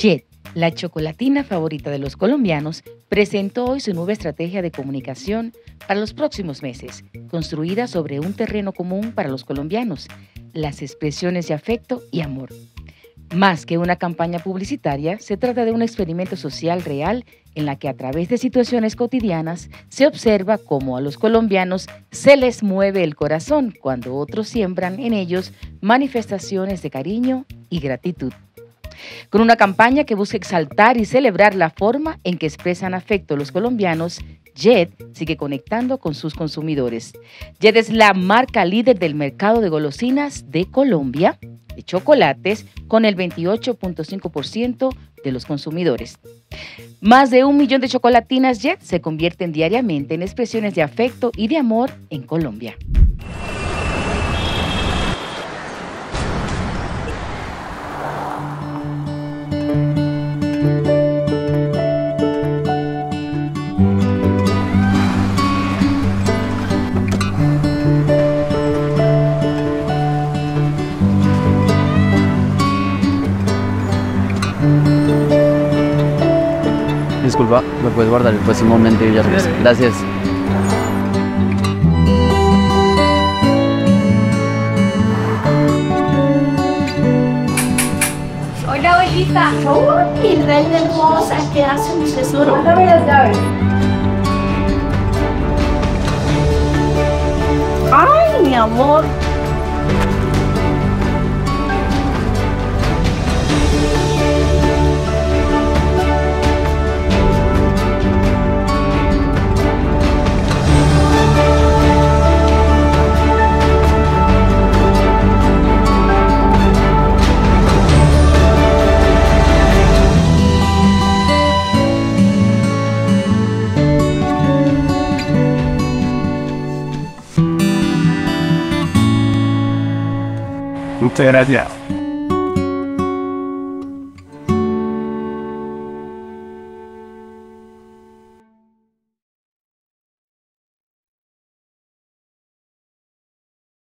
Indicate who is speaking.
Speaker 1: Jet, la chocolatina favorita de los colombianos, presentó hoy su nueva estrategia de comunicación para los próximos meses, construida sobre un terreno común para los colombianos, las expresiones de afecto y amor. Más que una campaña publicitaria, se trata de un experimento social real en la que a través de situaciones cotidianas se observa cómo a los colombianos se les mueve el corazón cuando otros siembran en ellos manifestaciones de cariño y gratitud. Con una campaña que busca exaltar y celebrar la forma en que expresan afecto los colombianos, Jet sigue conectando con sus consumidores. Jet es la marca líder del mercado de golosinas de Colombia, de chocolates, con el 28.5% de los consumidores. Más de un millón de chocolatinas Jet se convierten diariamente en expresiones de afecto y de amor en Colombia.
Speaker 2: Disculpa, me puedes guardar el próximo momento y ya regreso. Gracias.
Speaker 3: Uy, reina hermosa, ¿qué hace mi tesoro? Mándame las llaves. Ay, mi amor.
Speaker 4: Muito agradável.